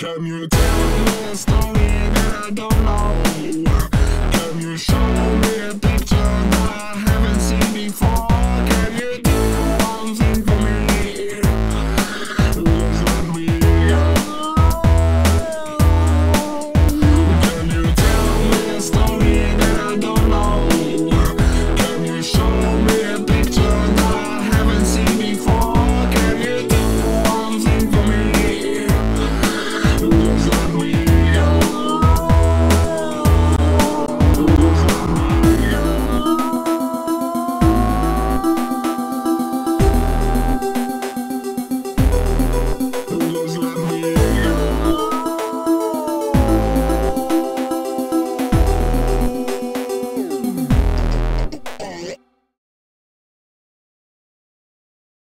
Can you tell me a story that I don't know?